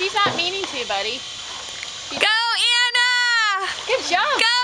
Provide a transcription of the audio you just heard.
She's not meaning to, buddy. She's Go, Anna! Good job. Go!